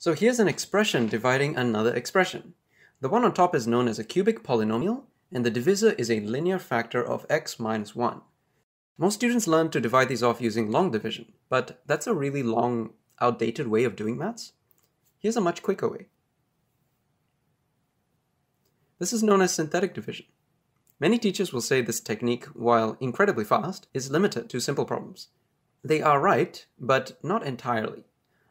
So here's an expression dividing another expression. The one on top is known as a cubic polynomial, and the divisor is a linear factor of x minus 1. Most students learn to divide these off using long division, but that's a really long, outdated way of doing maths. Here's a much quicker way. This is known as synthetic division. Many teachers will say this technique, while incredibly fast, is limited to simple problems. They are right, but not entirely.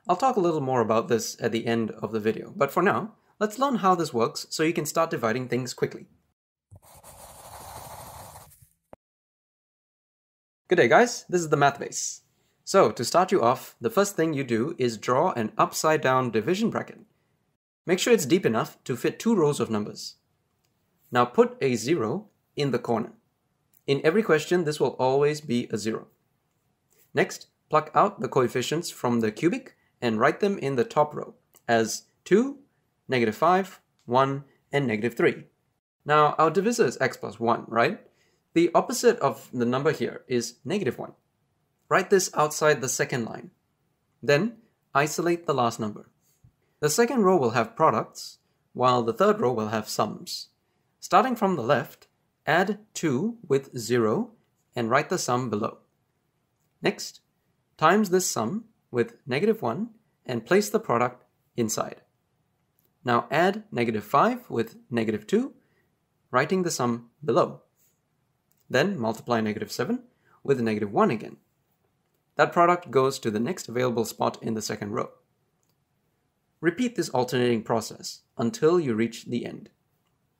I'll talk a little more about this at the end of the video, but for now, let's learn how this works so you can start dividing things quickly. Good day guys, this is the MathBase. So to start you off, the first thing you do is draw an upside down division bracket. Make sure it's deep enough to fit two rows of numbers. Now put a zero in the corner. In every question, this will always be a zero. Next, pluck out the coefficients from the cubic and write them in the top row as 2, negative 5, 1, and negative 3. Now, our divisor is x plus 1, right? The opposite of the number here is negative 1. Write this outside the second line. Then, isolate the last number. The second row will have products, while the third row will have sums. Starting from the left, add 2 with 0 and write the sum below. Next, times this sum with negative 1 and place the product inside. Now add negative 5 with negative 2, writing the sum below. Then multiply negative 7 with negative 1 again. That product goes to the next available spot in the second row. Repeat this alternating process until you reach the end.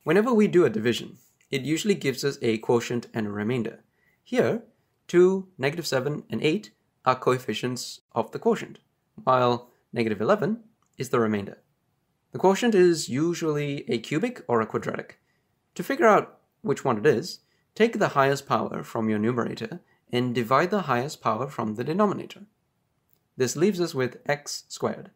Whenever we do a division, it usually gives us a quotient and a remainder. Here, 2, negative 7, and 8 are coefficients of the quotient, while negative 11 is the remainder. The quotient is usually a cubic or a quadratic. To figure out which one it is, take the highest power from your numerator and divide the highest power from the denominator. This leaves us with x squared.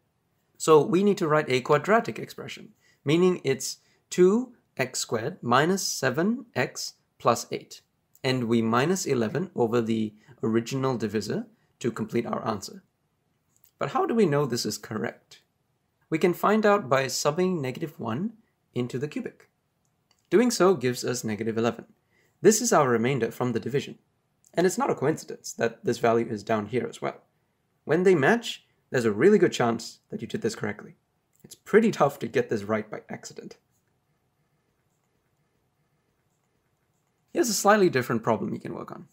So we need to write a quadratic expression, meaning it's 2x squared minus 7x plus 8 and we minus 11 over the original divisor to complete our answer. But how do we know this is correct? We can find out by subbing negative 1 into the cubic. Doing so gives us negative 11. This is our remainder from the division. And it's not a coincidence that this value is down here as well. When they match, there's a really good chance that you did this correctly. It's pretty tough to get this right by accident. Here's a slightly different problem you can work on.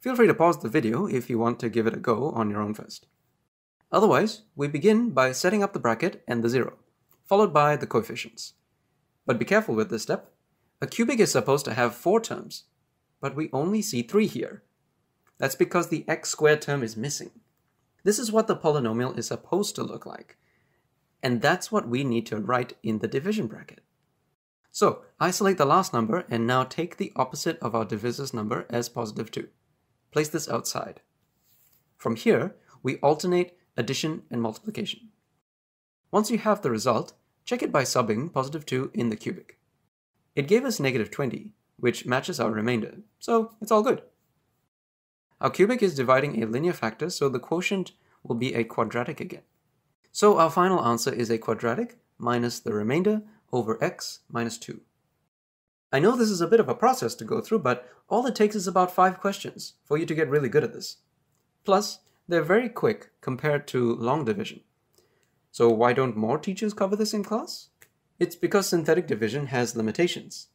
Feel free to pause the video if you want to give it a go on your own first. Otherwise, we begin by setting up the bracket and the zero, followed by the coefficients. But be careful with this step. A cubic is supposed to have four terms, but we only see three here. That's because the x squared term is missing. This is what the polynomial is supposed to look like. And that's what we need to write in the division bracket. So isolate the last number and now take the opposite of our divisor's number as positive 2. Place this outside. From here, we alternate addition and multiplication. Once you have the result, check it by subbing positive 2 in the cubic. It gave us negative 20, which matches our remainder, so it's all good. Our cubic is dividing a linear factor, so the quotient will be a quadratic again. So our final answer is a quadratic minus the remainder over x minus 2. I know this is a bit of a process to go through, but all it takes is about 5 questions for you to get really good at this. Plus, they're very quick compared to long division. So why don't more teachers cover this in class? It's because synthetic division has limitations.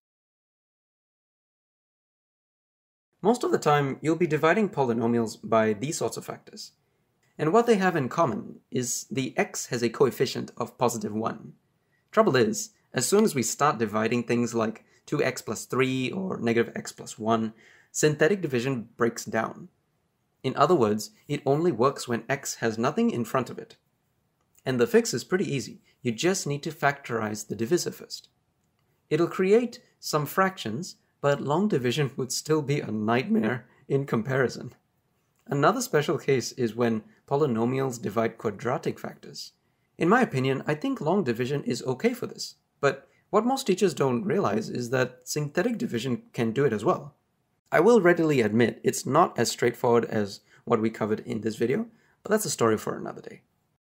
Most of the time, you'll be dividing polynomials by these sorts of factors. And what they have in common is the x has a coefficient of positive 1. Trouble is, as soon as we start dividing things like 2x plus 3 or negative x plus 1, synthetic division breaks down. In other words, it only works when x has nothing in front of it. And the fix is pretty easy. You just need to factorize the divisor first. It'll create some fractions, but long division would still be a nightmare in comparison. Another special case is when polynomials divide quadratic factors. In my opinion, I think long division is okay for this, but what most teachers don't realize is that synthetic division can do it as well. I will readily admit it's not as straightforward as what we covered in this video, but that's a story for another day.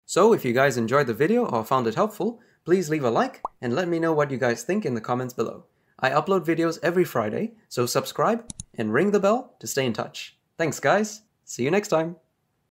So if you guys enjoyed the video or found it helpful, please leave a like and let me know what you guys think in the comments below. I upload videos every Friday, so subscribe and ring the bell to stay in touch. Thanks guys, see you next time!